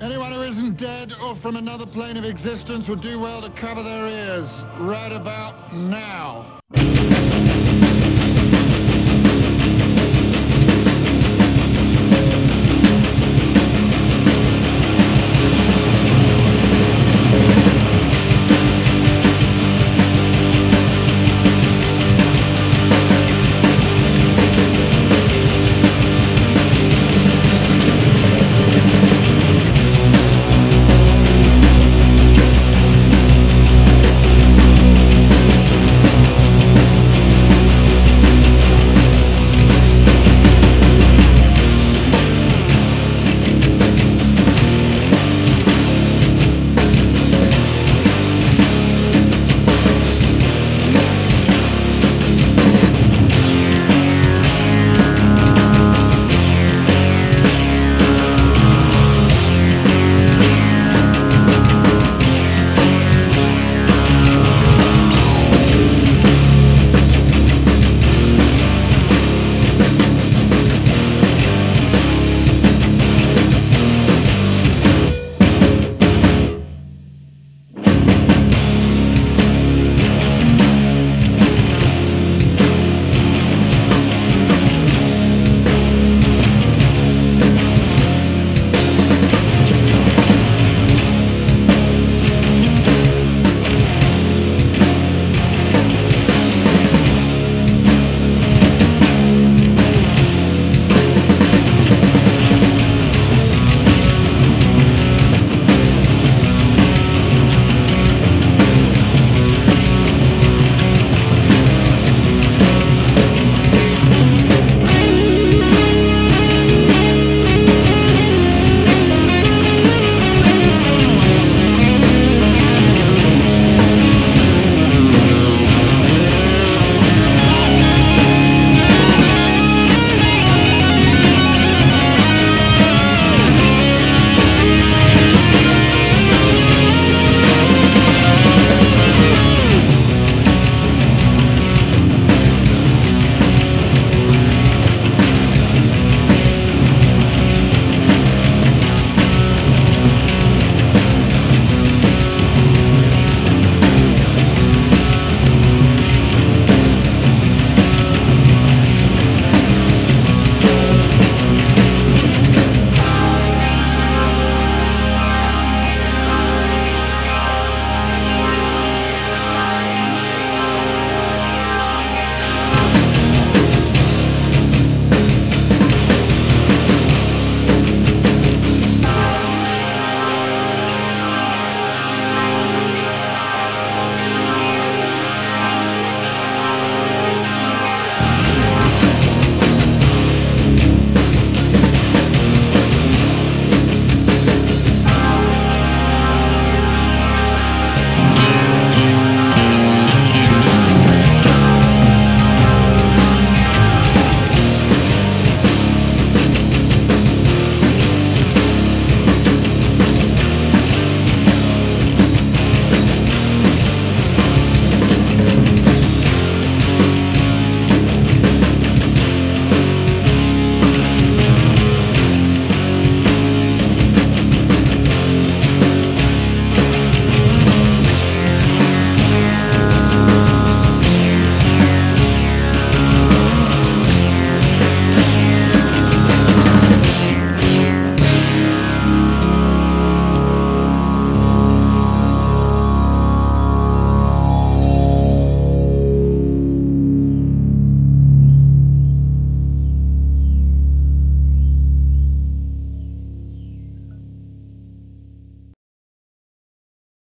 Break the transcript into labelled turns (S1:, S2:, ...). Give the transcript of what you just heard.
S1: Anyone who isn't dead or from another plane of existence would do well to cover their ears right about now.